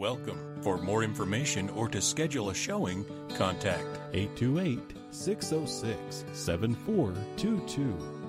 welcome. For more information or to schedule a showing, contact 828 606 7422.